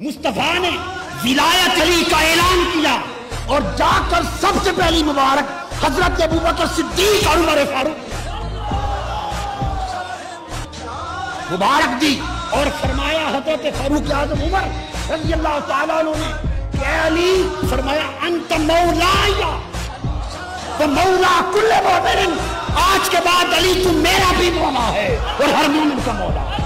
مصطفیٰ نے ولایت علی کا اعلان کیا اور جا کر سب سے پہلی مبارک حضرت ابوبکر صدیق اور عمر فاروق مبارک دی اور فرمایا حضرت فاروق اعظم عمر رضی اللہ تعالیٰ عنہ نے کہ علی، فرمایا، انت مولایا تو مولا کل مومن، آج کے بعد علی تم میرا بھی مولا ہے اور ہر مومن کا مولا ہے۔